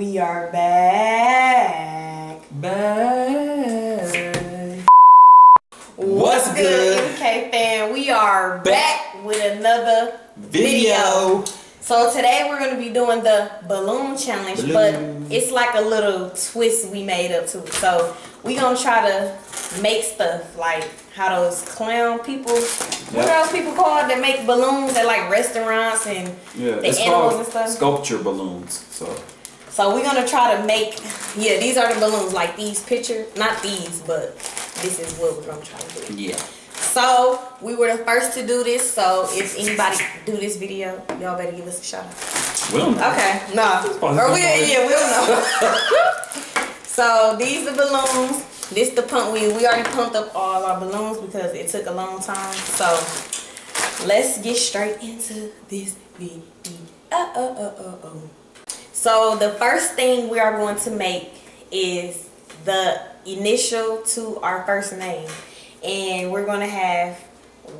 We are back. Back. What's, What's good? MK fan? We are back with another Video. So today we're gonna be doing the balloon challenge, Balloon. but it's like a little twist we made up to it. So we gonna try to make stuff like how those clown people, what are those people called that make balloons at like restaurants and Yeah, the animals called and stuff? sculpture balloons. So So we're gonna try to make, yeah, these are the balloons, like these picture, not these, but this is what we're gonna try to do. yeah. So we were the first to do this. So if anybody do this video, y'all better give us a shout out. We don't know. Okay, no, fine, or we, yeah, we'll know. so these are balloons. This the pump. We we already pumped up all our balloons because it took a long time. So let's get straight into this video. Uh, uh, uh, uh, uh. So the first thing we are going to make is the initial to our first name. And we're gonna have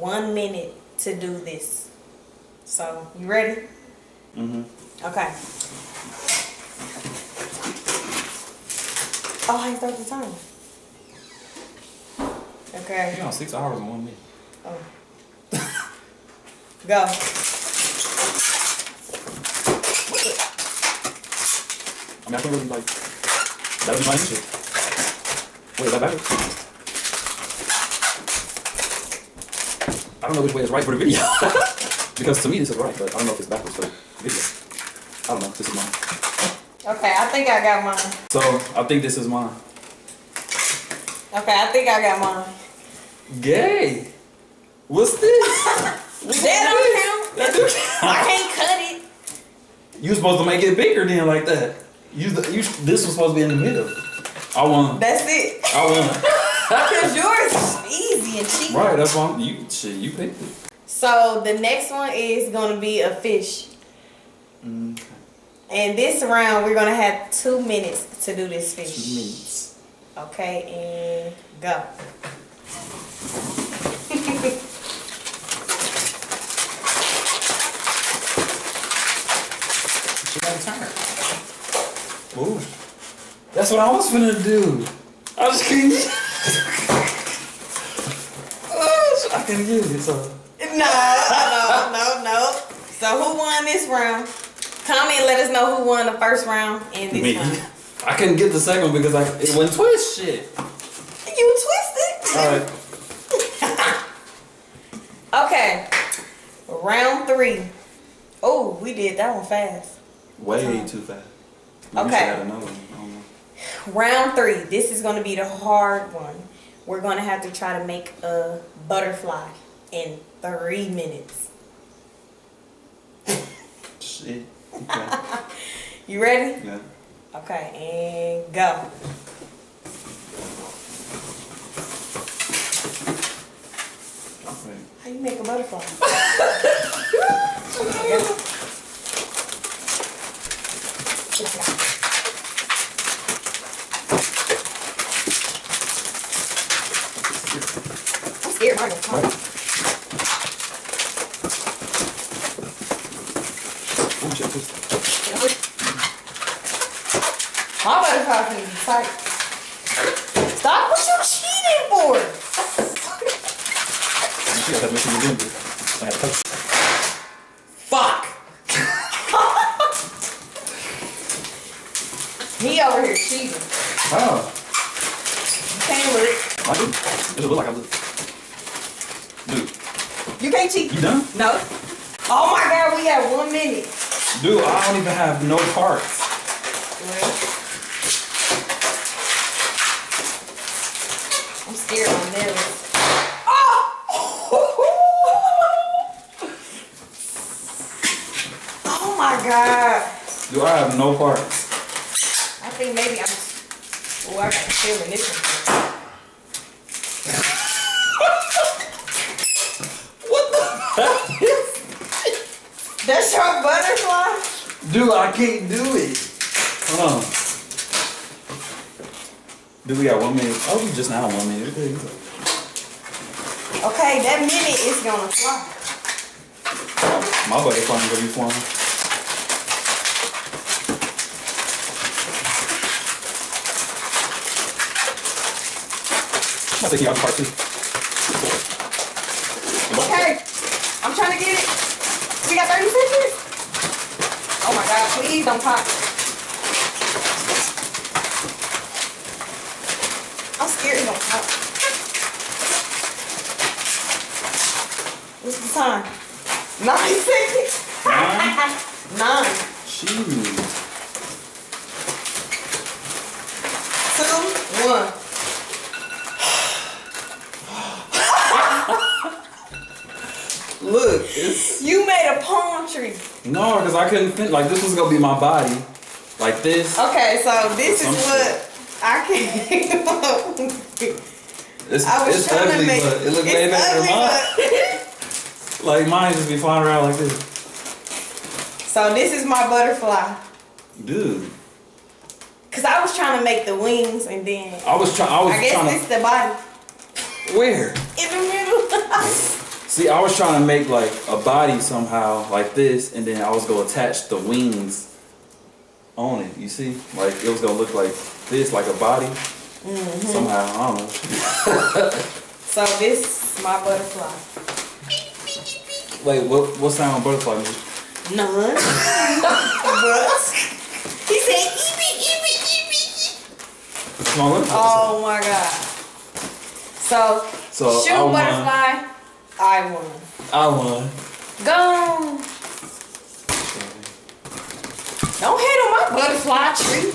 one minute to do this. So you ready? Mhm. Okay. Oh, I start the time. Okay. You know, six hours and one minute. Oh. Go. I mean, I can really like. That was my initial. Wait, that backwards? I don't know which way is right for the video. because to me this is right, but I don't know if it's backwards for the video. I don't know. This is mine. Okay, I think I got mine. So I think this is mine. Okay, I think I got mine. Gay. What's this? That don't count. I can't cut it. You supposed to make it bigger then like that. You, the, you this was supposed to be in the middle. I won. That's it. I won. Because yours is easy and cheap. right, that's why I'm, you shit, you picked it. So the next one is gonna be a fish. Okay. And this round we're gonna have two minutes to do this fish. Two minutes. Okay, and go. She got a turn. Ooh. That's what I was finna do. I just couldn't get I couldn't get it, so. No, no, no, no. So who won this round? Comment and let us know who won the first round and this Me. time. I couldn't get the second one because I it went twist shit. You twisted. Alright. Okay. Round three. Oh, we did that one fast. Way too fast. Okay. should add another one. I don't know. Round three. This is going to be the hard one. We're going to have to try to make a butterfly in three minutes. Shit. Okay. You ready? yeah. Okay, and go. How you make a butterfly? Shit. twist. My butterfly can be tight. Stop! What you cheating for? You should have missing the window. I had. Fuck! he over here cheating. Oh. You can't look. I do. It look like I look. Dude, You can't cheat. you done? No. Oh my god, we got one minute. Dude, I don't even have no parts. I'm scared I'm. Oh! Ah! oh my god. Dude, I have no parts. I think maybe I'm. Oh, I got a feeling this one. What the that's our butterfly? Dude, I can't do it. Hold on. Dude, we got one minute. Oh, we just now one minute. Okay, that minute is gonna fly. My butterfly ain't gonna be flying. I'm taking out part. Okay, I'm trying to get it. We got 30 seconds. Oh my god, please don't pop. I'm scared it's gonna pop. What's the time? Nine seconds. Nine? Nine. Jeez. Two, one. Look, it's You made a palm tree. no, because I couldn't think like this was gonna be my body, like this. Okay, so this is Some what I came up with. It's, I was it's trying ugly, to make but it look it's way better than mine. Like mine just be flying around like this. So this is my butterfly. Dude, Cause I was trying to make the wings and then I was trying. I was I guess trying this the body where. in the middle. See, I was trying to make like a body somehow, like this, and then I was gonna attach the wings on it. You see, like it was gonna look like this, like a body. Mm-hmm. Somehow, I don't know. so this is my butterfly. Wait, what? What sound butterfly make? None. but he said eepy eepy eepy. Come on, let Oh my god. So, So, shoot won. butterfly. I won. I won. Go. Don't hit on my butterfly tree.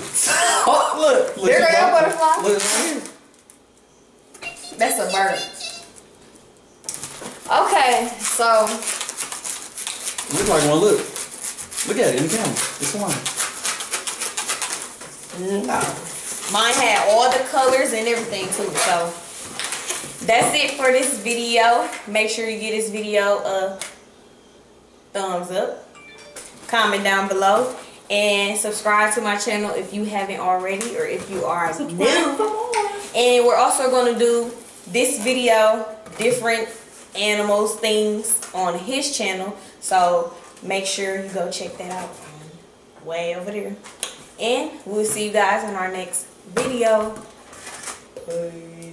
oh, look, Look, there go your butterfly. Look here. That's a bird. Okay, so Look like one. Look. Look at it in the camera. It's one. no. Mine had all the colors and everything too. So that's it for this video. Make sure you give this video a thumbs up. Comment down below. And subscribe to my channel if you haven't already or if you are new. And we're also going to do this video, different animals, things on his channel. So make sure you go check that out way over there. And we'll see you guys in our next video. Bye.